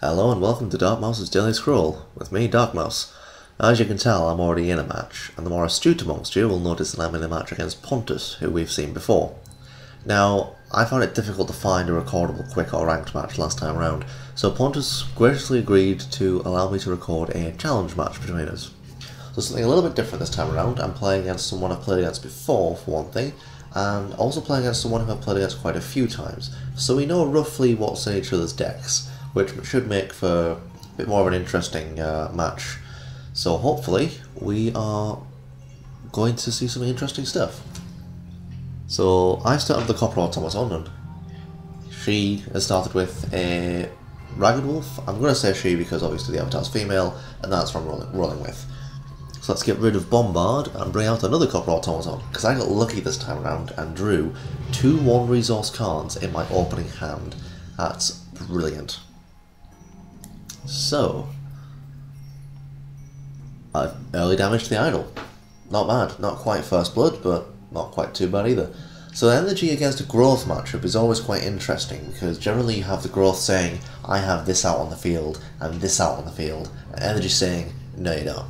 Hello and welcome to DarkMouse's Daily Scroll, with me, DarkMouse. As you can tell, I'm already in a match, and the more astute amongst you will notice that I'm in a match against Pontus, who we've seen before. Now, I found it difficult to find a recordable quick or ranked match last time round, so Pontus graciously agreed to allow me to record a challenge match between us. So something a little bit different this time around, I'm playing against someone I've played against before, for one thing, and also playing against someone who I've played against quite a few times, so we know roughly what's in each other's decks which should make for a bit more of an interesting uh, match. So hopefully we are going to see some interesting stuff. So I started with the Copper Automaton and she has started with a Ragged Wolf. I'm going to say she because obviously the avatar's female and that's I'm rolling, rolling with. So let's get rid of Bombard and bring out another Copper Automaton because I got lucky this time around and drew two one resource cards in my opening hand. That's brilliant. So, uh, early damage to the idol. Not bad. Not quite first blood, but not quite too bad either. So the energy against a growth matchup is always quite interesting because generally you have the growth saying, I have this out on the field and this out on the field, and energy saying, no you don't.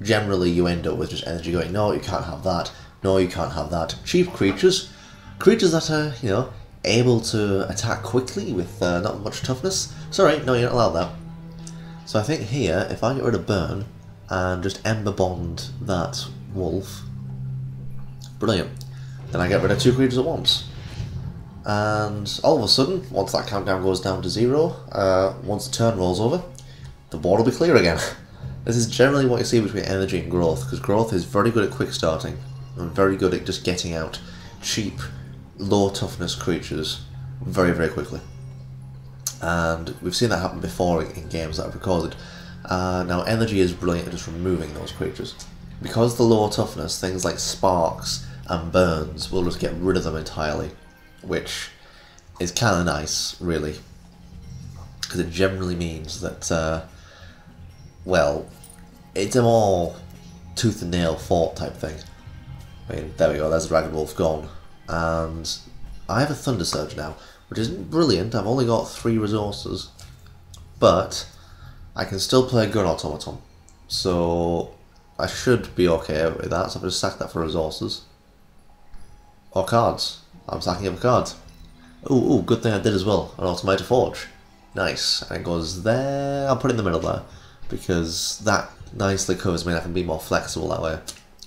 Generally you end up with just energy going, no you can't have that, no you can't have that. Cheap creatures, creatures that are, you know, able to attack quickly with uh, not much toughness. Sorry, no, you're not allowed that. So I think here, if I get rid of Burn and just Ember Bond that wolf, brilliant. Then I get rid of two creatures at once. And all of a sudden, once that countdown goes down to zero, uh, once the turn rolls over, the board will be clear again. this is generally what you see between energy and growth, because growth is very good at quick starting, and very good at just getting out cheap low toughness creatures very, very quickly. And we've seen that happen before in games that I've recorded. Uh, now, energy is brilliant at just removing those creatures. Because the low toughness, things like sparks and burns will just get rid of them entirely, which is kind of nice, really. Because it generally means that, uh, well, it's a more tooth and nail fought type thing. I mean, there we go, there's the Dragon Wolf gone and I have a Thunder Surge now, which isn't brilliant. I've only got three resources, but I can still play a Gun Automaton, so I should be okay with that. So I've just sacked that for resources or cards. I'm sacking up cards. Ooh, ooh, good thing I did as well. An Automated Forge. Nice. And it goes there. I'll put it in the middle there because that nicely covers me and I can be more flexible that way.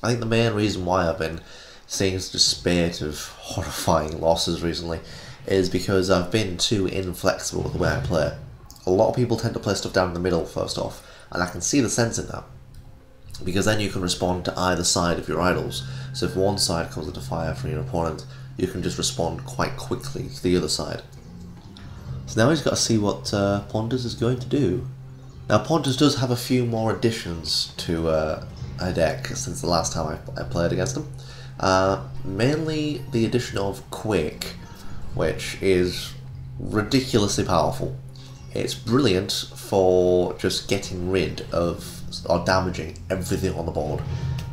I think the main reason why I've been seeing such a spate of horrifying losses recently is because I've been too inflexible with the way I play. A lot of people tend to play stuff down in the middle first off, and I can see the sense in that. Because then you can respond to either side of your idols. So if one side comes into fire from your opponent, you can just respond quite quickly to the other side. So now he's got to see what uh, Pontus is going to do. Now Pontus does have a few more additions to uh, a deck since the last time I, I played against him. Uh, mainly the addition of Quake, which is ridiculously powerful. It's brilliant for just getting rid of or damaging everything on the board.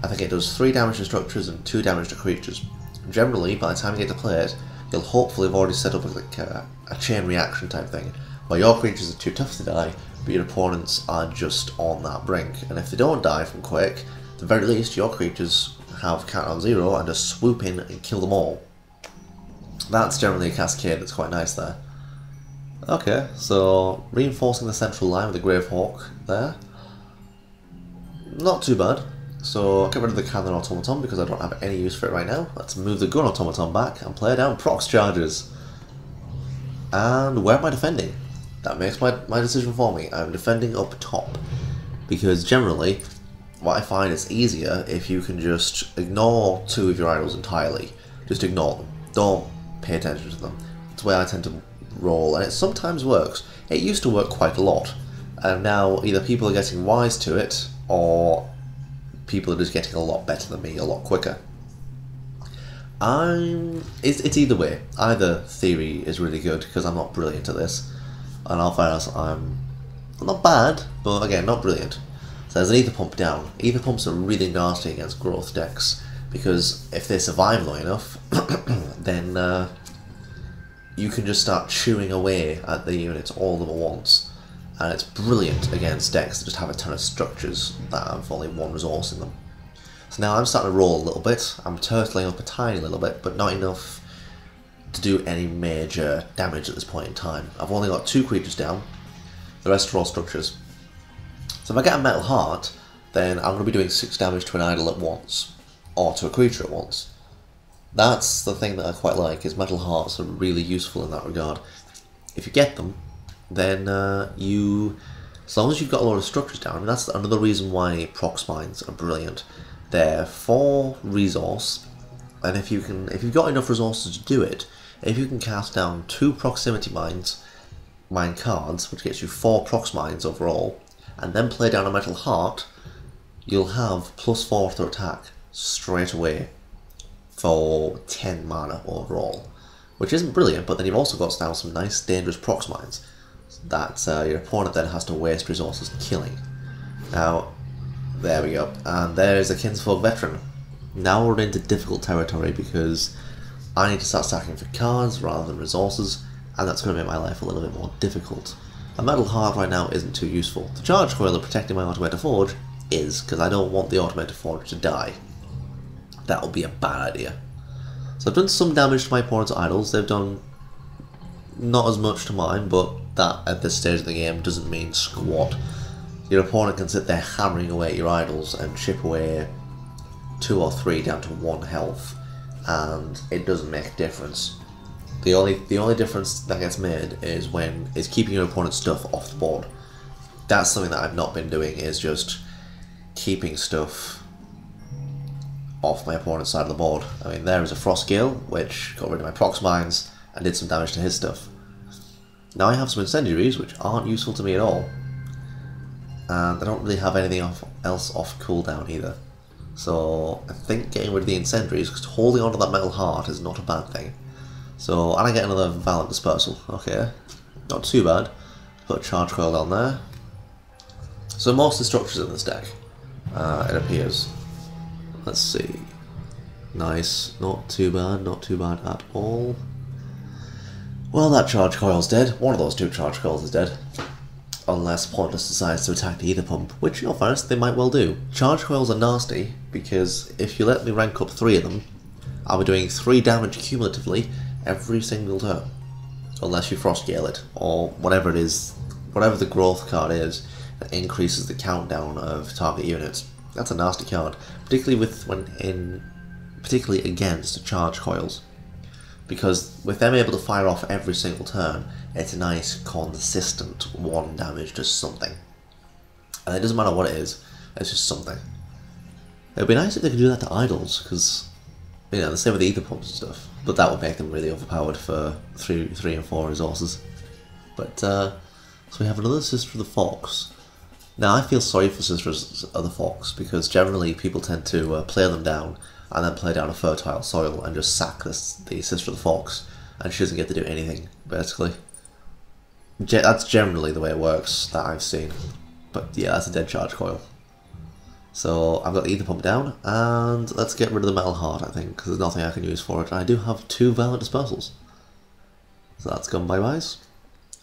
I think it does 3 damage to structures and 2 damage to creatures. Generally, by the time you get to play it, you'll hopefully have already set up like a, a chain reaction type thing, where your creatures are too tough to die, but your opponents are just on that brink. And if they don't die from at the very least, your creatures have countdown zero and just swoop in and kill them all. That's generally a cascade that's quite nice there. Okay, so reinforcing the central line with the Gravehawk there. Not too bad. So get rid of the Cannon Automaton because I don't have any use for it right now. Let's move the Gun Automaton back and play down Prox Charges. And where am I defending? That makes my, my decision for me. I'm defending up top. Because generally, what I find is easier if you can just ignore two of your idols entirely. Just ignore them. Don't pay attention to them. That's the way I tend to roll, and it sometimes works. It used to work quite a lot, and now either people are getting wise to it, or people are just getting a lot better than me, a lot quicker. I'm. It's, it's either way. Either theory is really good because I'm not brilliant at this, and I'll find out I'm not bad, but again, not brilliant. So there's an ether pump down. Ether pumps are really nasty against growth decks because if they survive long enough, then uh, you can just start chewing away at the units all of at once. and it's brilliant against decks that just have a ton of structures that have only one resource in them. So now I'm starting to roll a little bit, I'm turtling up a tiny little bit, but not enough to do any major damage at this point in time. I've only got two creatures down, the rest are all structures. So if I get a Metal Heart, then I'm going to be doing 6 damage to an idol at once, or to a creature at once. That's the thing that I quite like, is Metal Hearts are really useful in that regard. If you get them, then uh, you, as long as you've got a lot of structures down, I mean that's another reason why Prox Mines are brilliant. They're for resource, and if you can, if you've got enough resources to do it, if you can cast down two proximity mines, mine cards, which gets you four prox mines overall, and then play down a metal heart, you'll have plus four to attack straight away for 10 mana overall, which isn't brilliant, but then you've also got now some nice dangerous prox mines that uh, your opponent then has to waste resources killing. Now, there we go, and there's a Kinfolk Veteran. Now we're into difficult territory because I need to start stacking for cards rather than resources, and that's going to make my life a little bit more difficult. A Metal Heart right now isn't too useful. The Charge Coil of protecting my Automator Forge is, because I don't want the Automator Forge to die. That would be a bad idea. So I've done some damage to my opponent's idols. They've done not as much to mine, but that at this stage of the game doesn't mean squat. Your opponent can sit there hammering away at your idols and chip away two or three down to one health, and it doesn't make a difference. The only the only difference that gets made is when is keeping your opponent's stuff off the board. That's something that I've not been doing. Is just keeping stuff off my opponent's side of the board. I mean, there is a Frostgale, which got rid of my Prox Mines and did some damage to his stuff. Now I have some Incendiaries, which aren't useful to me at all. And I don't really have anything off, else off cooldown either. So I think getting rid of the Incendiaries, because holding onto that Metal Heart is not a bad thing. So, and I get another Violent Dispersal. Okay, not too bad. Put a Charge Coil down there. So most of the structures in this deck, uh, it appears. Let's see. Nice, not too bad, not too bad at all. Well, that charge coil's dead. One of those two charge coils is dead. Unless Pontus decides to attack the ether Pump, which, in all fairness, they might well do. Charge coils are nasty, because if you let me rank up three of them, I'll be doing three damage cumulatively every single turn. Unless you frost Frostgale it, or whatever it is, whatever the growth card is, that increases the countdown of target units. That's a nasty card, particularly with when in, particularly against charge coils, because with them able to fire off every single turn, it's a nice consistent one damage to something, and it doesn't matter what it is, it's just something. It'd be nice if they could do that to idols, because you know the same with the ether Pumps and stuff, but that would make them really overpowered for three, three and four resources. But uh, so we have another Sister of the Fox. Now, I feel sorry for Sisters of the Fox because generally people tend to uh, play them down and then play down a fertile soil and just sack this, the Sister of the Fox and she doesn't get to do anything, basically. Ge that's generally the way it works that I've seen. But yeah, that's a dead charge coil. So I've got the Aether Pump down and let's get rid of the Metal Heart, I think, because there's nothing I can use for it. I do have two Violent Dispersals. So that's gone bye-byes.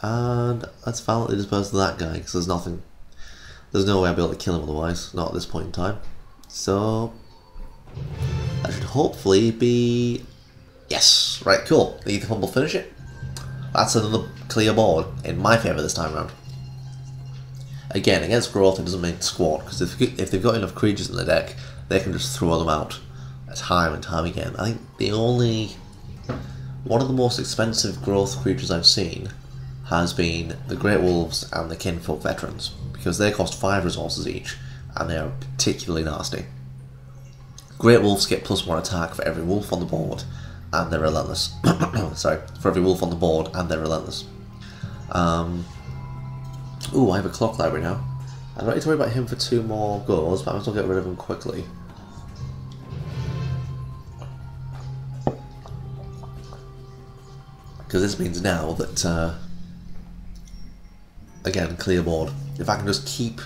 And let's violently dispose of that guy because there's nothing there's no way I'll be able to kill him otherwise, not at this point in time. So, that should hopefully be... Yes! Right, cool. The Aether Pump will finish it. That's another clear board, in my favour this time around. Again, against growth it doesn't mean squat, because if, if they've got enough creatures in the deck, they can just throw them out time and time again. I think the only... One of the most expensive growth creatures I've seen has been the Great Wolves and the Kinfolk Veterans because they cost 5 resources each, and they are particularly nasty. Great Wolves get plus 1 attack for every wolf on the board, and they're relentless. Sorry, for every wolf on the board, and they're relentless. Um, ooh, I have a clock library now. I don't need to worry about him for two more goals, but I might as well get rid of him quickly. Because this means now that, uh, again, clear board if I can just keep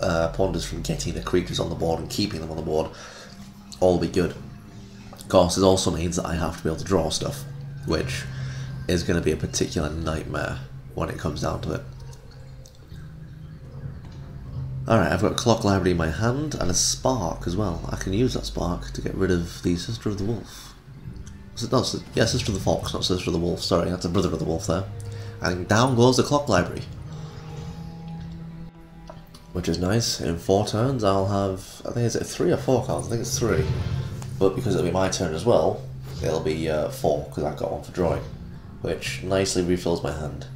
uh, Pontus from getting the creatures on the board and keeping them on the board, all will be good. Of course, it also means that I have to be able to draw stuff, which is going to be a particular nightmare when it comes down to it. Alright, I've got a Clock Library in my hand and a Spark as well. I can use that Spark to get rid of the Sister of the Wolf. Is it not? Yeah, Sister of the Fox, not Sister of the Wolf. Sorry, that's a Brother of the Wolf there. And down goes the Clock Library. Which is nice. In four turns, I'll have, I think, is it three or four cards? I think it's three. But because it'll be my turn as well, it'll be uh, four, because I've got one for drawing. Which nicely refills my hand.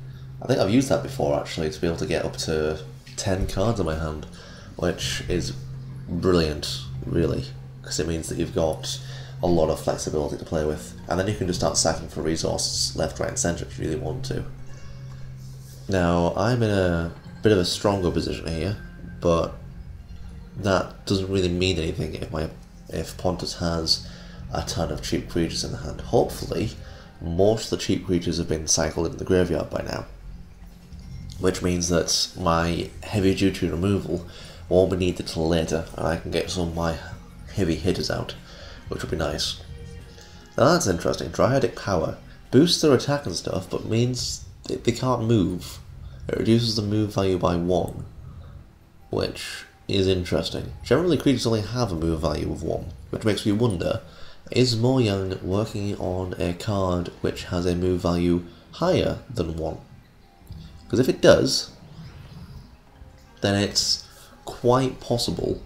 I think I've used that before, actually, to be able to get up to 10 cards in my hand, which is brilliant, really, because it means that you've got a lot of flexibility to play with. And then you can just start sacking for resources left, right, and centre if you really want to. Now, I'm in a bit of a stronger position here, but that doesn't really mean anything if my if Pontus has a ton of cheap creatures in the hand. Hopefully, most of the cheap creatures have been cycled into the graveyard by now which means that my heavy duty removal won't be needed till later, and I can get some of my heavy hitters out, which would be nice. Now that's interesting. Dryadic power boosts their attack and stuff, but means they can't move. It reduces the move value by one, which is interesting. Generally, creatures only have a move value of one, which makes me wonder: is Mojang working on a card which has a move value higher than one? Because if it does, then it's quite possible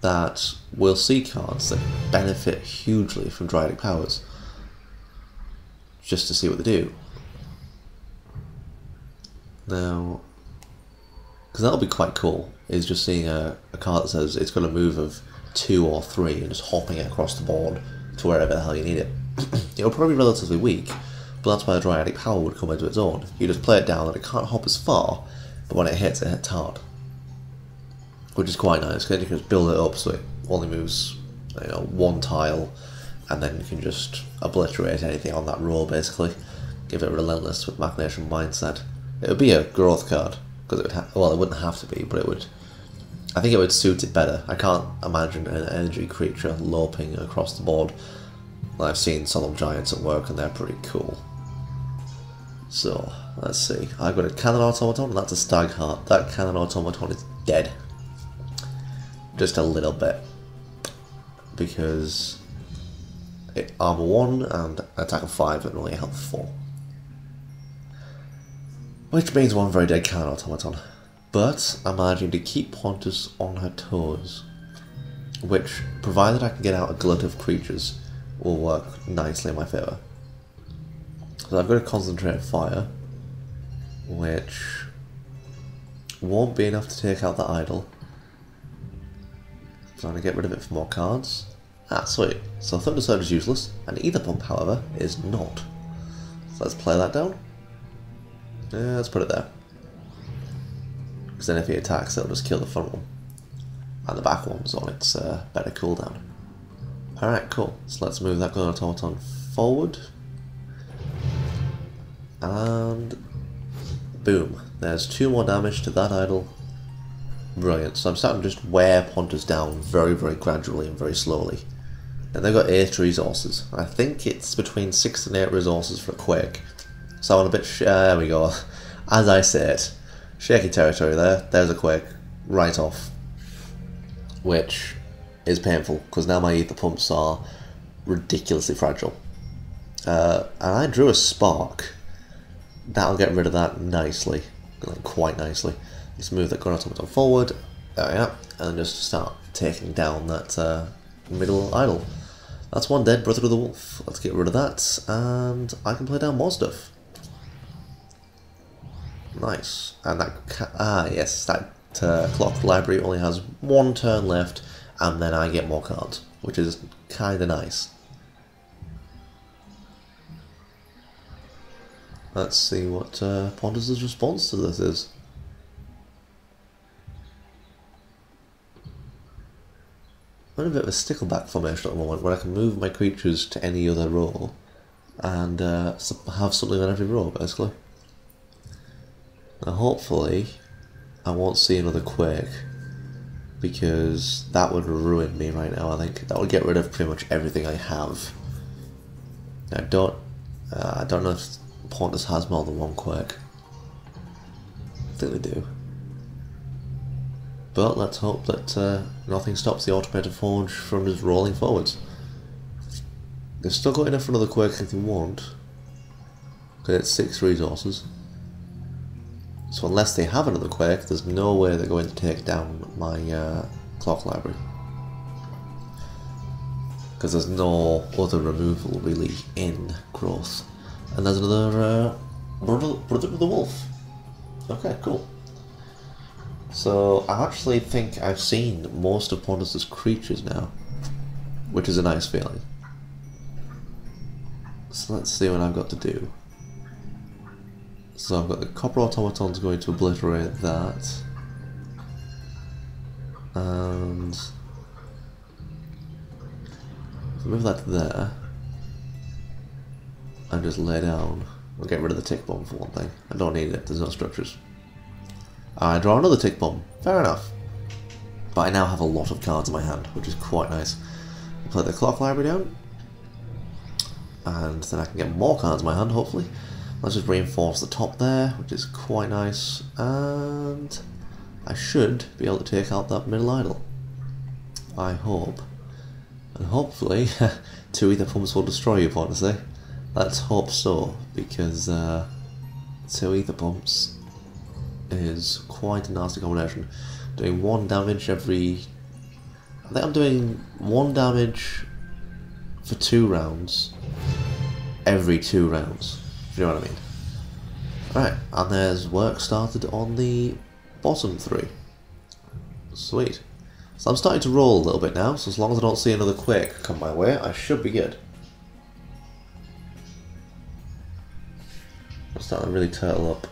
that we'll see cards that benefit hugely from Dryadic powers. Just to see what they do. Now, because that'll be quite cool, is just seeing a, a card that says it's got a move of two or three and just hopping it across the board to wherever the hell you need it. It'll probably be relatively weak, but that's why the Dryadic Power would come into its own. You just play it down and it can't hop as far, but when it hits, it hits hard. Which is quite nice, because you can just build it up so it only moves you know, one tile, and then you can just obliterate anything on that row, basically. Give it relentless with Machination Mindset. It would be a growth card, because it would well, it wouldn't have to be, but it would I think it would suit it better. I can't imagine an energy creature loping across the board. I've seen Solemn Giants at work and they're pretty cool. So, let's see. I've got a cannon automaton, and that's a stag heart. That cannon automaton is dead. Just a little bit. Because it armor 1 and attack of 5 and only health 4. Which means one very dead cannon automaton. But I'm managing to keep Pontus on her toes. Which, provided I can get out a glut of creatures, will work nicely in my favour. So I've got a concentrated fire, which won't be enough to take out the idol. So I'm going to get rid of it for more cards. Ah, sweet. So Thunder Surge is useless, and Ether Pump, however, is not. So let's play that down. Yeah, let's put it there. Because then if he attacks, it'll just kill the front one. And the back one's on its uh, better cooldown. Alright, cool. So let's move that Gun Automaton forward. And boom, there's two more damage to that idol. Brilliant. So I'm starting to just wear Pontus down very, very gradually and very slowly. And they've got 8 resources. I think it's between 6 and 8 resources for a Quake. So I'm a bit... there we go. As I said, shaky territory there. There's a Quake. Right off. Which is painful, because now my ether pumps are ridiculously fragile. Uh, and I drew a Spark that'll get rid of that nicely, like quite nicely. Let's move that Gun Automaton forward, there we are, and just start taking down that uh, middle idol. That's one dead Brother of the Wolf. Let's get rid of that, and I can play down more stuff. Nice. And that, ah yes, that uh, clock library only has one turn left, and then I get more cards, which is kinda nice. Let's see what uh, Pontus' response to this is. I'm in a bit of a stickleback formation at the moment where I can move my creatures to any other row and uh, have something on every row basically. Now hopefully I won't see another Quake because that would ruin me right now I think. That would get rid of pretty much everything I have. I don't, uh, I don't know if Pontus has more than one quake. I think they do. But let's hope that uh, nothing stops the automated forge from just rolling forwards. They've still got enough for another quake if they want. Because it's six resources. So unless they have another quake, there's no way they're going to take down my uh, clock library. Because there's no other removal really in growth. And there's another uh, brother, brother of the wolf. Okay, cool. So I actually think I've seen most of Pontus's creatures now, which is a nice feeling. So let's see what I've got to do. So I've got the copper automatons going to obliterate that. And move that to there. And just lay down. We'll get rid of the tick bomb for one thing. I don't need it, there's no structures. Ah, I draw another tick bomb. Fair enough. But I now have a lot of cards in my hand, which is quite nice. I'll play the clock library down. And then I can get more cards in my hand, hopefully. Let's just reinforce the top there, which is quite nice. And I should be able to take out that middle idol. I hope. And hopefully, two ether pumps will destroy you, honestly. Let's hope so, because uh, two ether pumps is quite a nasty combination. Doing one damage every... I think I'm doing one damage for two rounds every two rounds. You know what I mean. Right, and there's work started on the bottom three. Sweet. So I'm starting to roll a little bit now, so as long as I don't see another quake come my way, I should be good. I'm starting to really turtle up.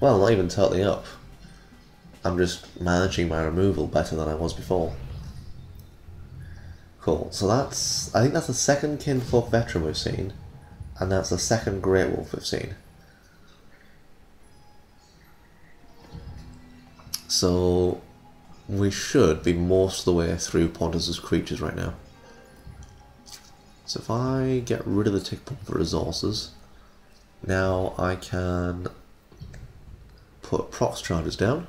Well, not even turtling up. I'm just managing my removal better than I was before. Cool, so that's... I think that's the second Kinfolk veteran we've seen. And that's the second Great Wolf we've seen. So we should be most of the way through Pontus's creatures right now. So if I get rid of the tick bomb for resources, now I can put prox charges down.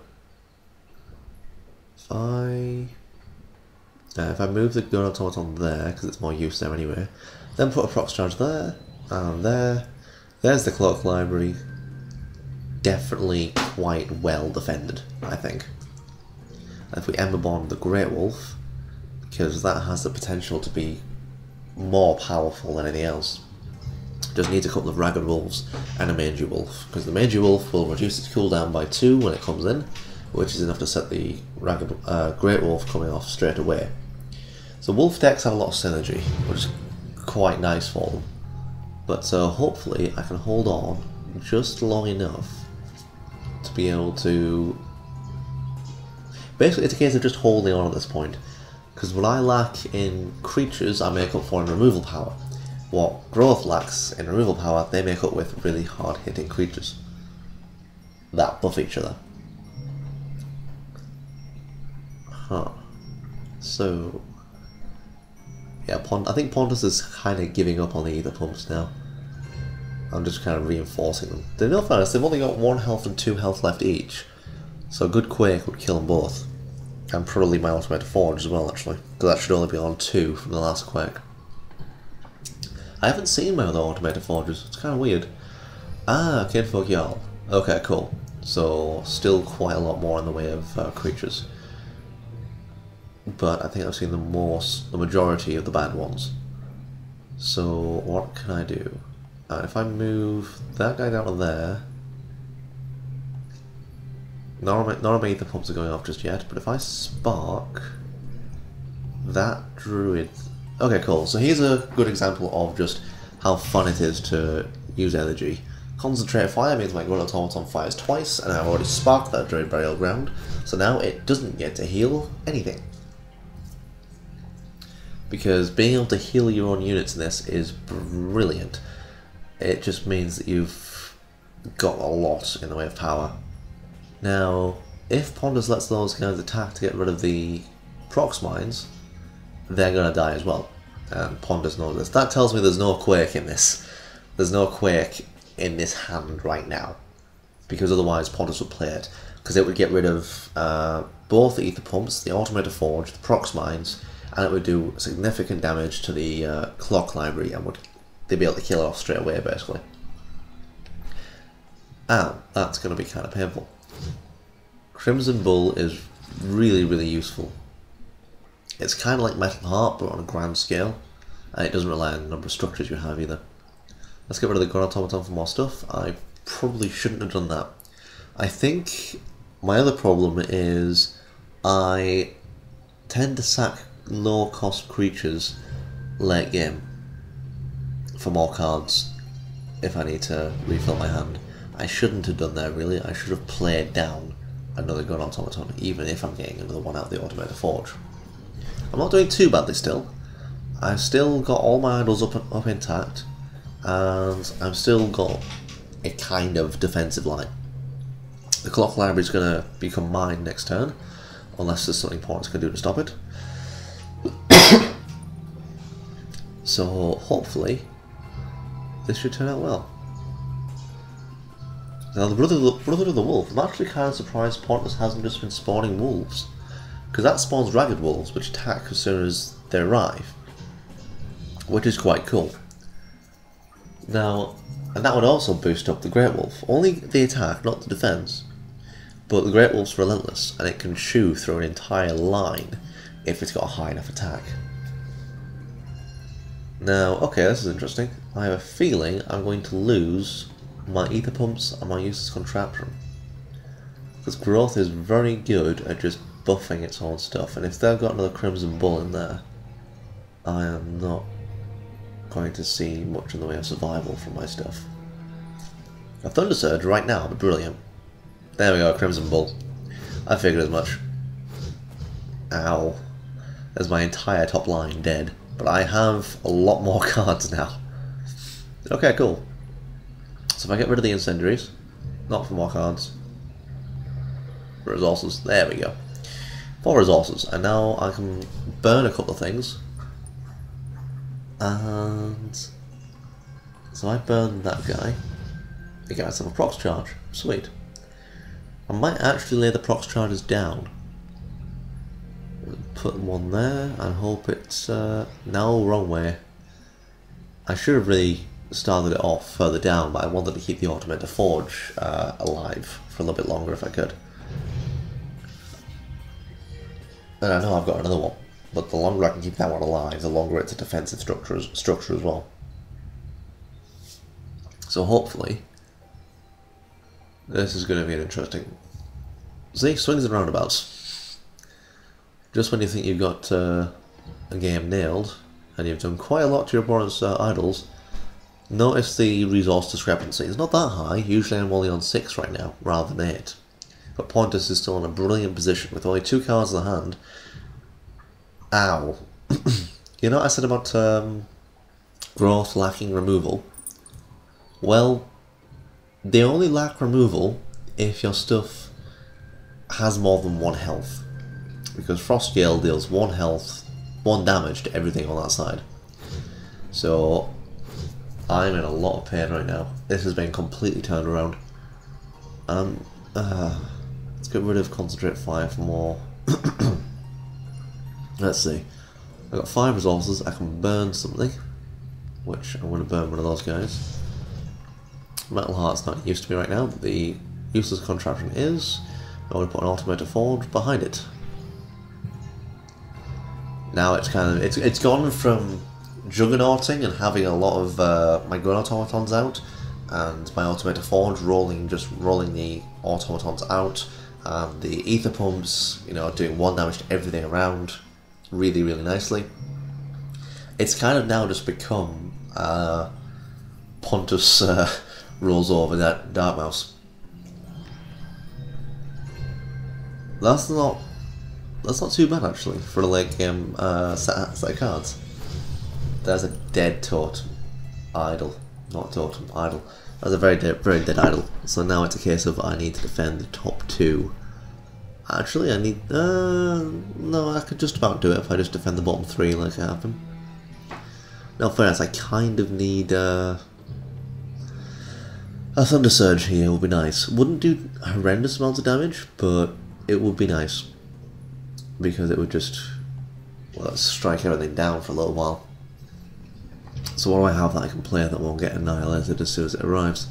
If I uh, if I move the gun automaton there, because it's more use there anyway, then put a prox charge there, and there. There's the clock library. Definitely quite well defended, I think. if we Ember Bomb the Great Wolf, because that has the potential to be more powerful than anything else. Just needs a couple of Ragged Wolves and a Mangy Wolf, because the Mangy Wolf will reduce its cooldown by 2 when it comes in, which is enough to set the Ragged, uh, Great Wolf coming off straight away. So Wolf decks have a lot of synergy, which is quite nice for them. But so hopefully I can hold on just long enough to be able to... Basically it's a case of just holding on at this point. Because what I lack in creatures I make up for in removal power. What growth lacks in removal power they make up with really hard hitting creatures. That buff each other. Huh. So yeah, Pont I think Pontus is kind of giving up on the ether pumps now. I'm just kind of reinforcing them. In no fairness, they've only got one health and two health left each. So a good Quake would kill them both. And probably my automated forge as well, actually. Because that should only be on two from the last Quake. I haven't seen my other automated forges. It's kind of weird. Ah, Kinfolk Jarl. Okay, cool. So, still quite a lot more in the way of uh, creatures but I think I've seen the most, the majority of the bad ones. So what can I do? Uh, if I move that guy down to there, none of my ether pumps are going off just yet, but if I spark that druid... Okay, cool. So here's a good example of just how fun it is to use energy. Concentrate fire means my Gruul Automaton fires twice, and I've already sparked that Druid Burial Ground, so now it doesn't get to heal anything because being able to heal your own units in this is brilliant. It just means that you've got a lot in the way of power. Now, if Pontus lets those guys attack to get rid of the prox mines, they're going to die as well. And Pontus knows this. That tells me there's no Quake in this. There's no Quake in this hand right now. Because otherwise Pontus would play it. because it would get rid of uh, both the ether pumps, the automated forge, the prox mines, and it would do significant damage to the uh, clock library and would they'd be able to kill off straight away basically. And that's going to be kind of painful. Crimson Bull is really, really useful. It's kind of like Metal Heart, but on a grand scale, and it doesn't rely on the number of structures you have either. Let's get rid of the Gun Automaton for more stuff. I probably shouldn't have done that. I think my other problem is I tend to sack low cost creatures late game for more cards if I need to refill my hand. I shouldn't have done that really, I should have played down another gun automaton even if I'm getting another one out of the automated forge. I'm not doing too badly still. I've still got all my idols up, up intact and I've still got a kind of defensive line. The clock library is going to become mine next turn unless there's something Pontus can do to stop it. so hopefully this should turn out well. Now the Brother of the, of the Wolf, I'm actually kind of surprised Pontus hasn't just been spawning wolves. Because that spawns ragged wolves which attack as soon as they arrive. Which is quite cool. Now, and that would also boost up the Great Wolf. Only the attack, not the defense. But the Great Wolf's relentless, and it can chew through an entire line if it's got a high enough attack. Now, okay, this is interesting. I have a feeling I'm going to lose my ether pumps and my useless contraption. Because growth is very good at just buffing its own stuff, and if they've got another Crimson Bull in there, I am not going to see much in the way of survival from my stuff. A Thunder Surge right now be brilliant. There we go, Crimson Bull. I figured as much. Ow. There's my entire top line dead. But I have a lot more cards now. Okay, cool. So if I get rid of the incendiaries, not for more cards. Resources, there we go. Four resources, and now I can burn a couple of things. And so I burn that guy. I get myself a prox charge. Sweet. I might actually lay the prox charges down. Put one there and hope it's uh, no wrong way. I should have really started it off further down, but I wanted to keep the Automator Forge uh, alive for a little bit longer if I could. And I know I've got another one, but the longer I can keep that one alive, the longer it's a defensive structure, structure as well. So hopefully, this is going to be an interesting See, swings and roundabouts. Just when you think you've got uh, a game nailed, and you've done quite a lot to your opponent's uh, idols, notice the resource discrepancy. It's not that high, usually I'm only on 6 right now, rather than 8. But Pontus is still in a brilliant position, with only 2 cards in the hand. Ow. you know what I said about um, growth lacking removal? Well, they only lack removal if your stuff has more than one health. Because Frost Gale deals one health, one damage to everything on that side. So I'm in a lot of pain right now. This has been completely turned around. Um, uh, let's get rid of Concentrate Fire for more. let's see. I've got five resources, I can burn something. Which I'm going to burn one of those guys. Metal Heart's not used to me right now, but the useless contraption is. I'm going to put an automated forge behind it. Now it's kind of it's it's gone from juggernauting and having a lot of uh, my gun automatons out, and my automated forge rolling just rolling the automatons out, and the ether pumps you know doing one damage to everything around, really really nicely. It's kind of now just become uh, Pontus uh, rolls over that DarkMouse. That's not that's not too bad actually for a late game uh, set, set of cards. There's a dead totem idol, not totem idol. That's a very dead, very dead idol. So now it's a case of I need to defend the top two. Actually, I need. Uh, no, I could just about do it if I just defend the bottom three like I have them. No, fairness, I kind of need. Uh, A Thunder Surge here would be nice. Wouldn't do horrendous amounts of damage, but it would be nice. Because it would just, well, strike everything down for a little while. So what do I have that I can play that won't get annihilated as soon as it arrives?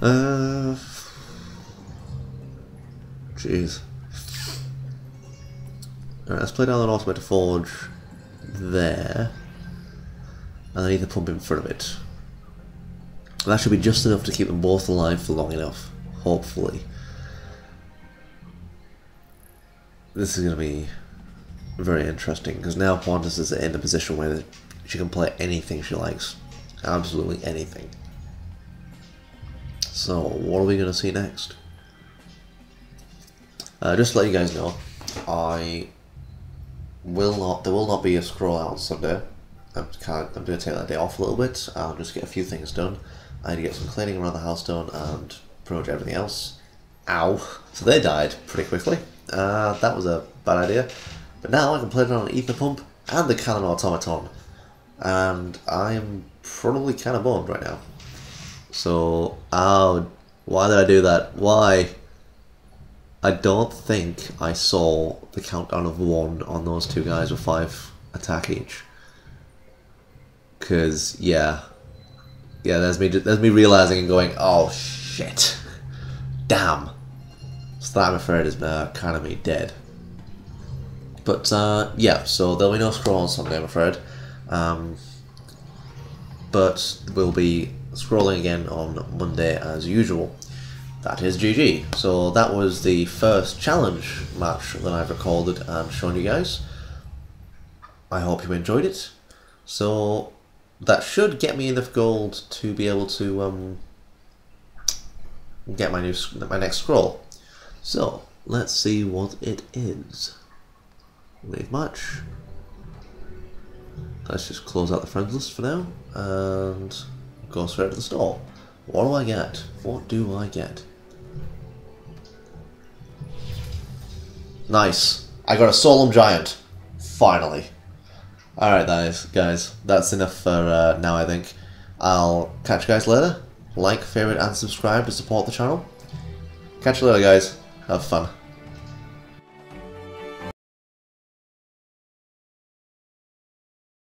Uh... Jeez. Alright, let's play down an Automated Forge there. And I need the pump in front of it. That should be just enough to keep them both alive for long enough, hopefully. This is going to be very interesting, because now Pontus is in a position where she can play anything she likes. Absolutely anything. So, what are we going to see next? Uh, just to let you guys know, I will not. There will not be a scroll out on Sunday. I'm kind. Of, I'm going to take that day off a little bit. I'll just get a few things done. I need to get some cleaning around the house done and pretty much everything else. Ow! So they died pretty quickly. Uh, that was a bad idea. But now I can play it on an ether pump and the cannon automaton, and I'm probably kind of bummed right now. So, ow! Why did I do that? Why? I don't think I saw the countdown of one on those two guys with five attack each. Cause yeah, yeah. There's me. There's me realizing and going, oh shit, damn. So that I'm afraid is kind of me dead. But uh, yeah, so there'll be no scroll on Sunday, I'm afraid. Um, but we'll be scrolling again on Monday as usual that is GG. So that was the first challenge match that I've recorded and shown you guys. I hope you enjoyed it. So that should get me enough gold to be able to um, get my new my next scroll. So let's see what it is. Leave match. Let's just close out the friends list for now and go straight to the store. What do I get? What do I get? Nice. I got a Solemn Giant. Finally. Alright, guys, guys. That's enough for uh, now, I think. I'll catch you guys later. Like, favorite, and subscribe to support the channel. Catch you later, guys. Have fun.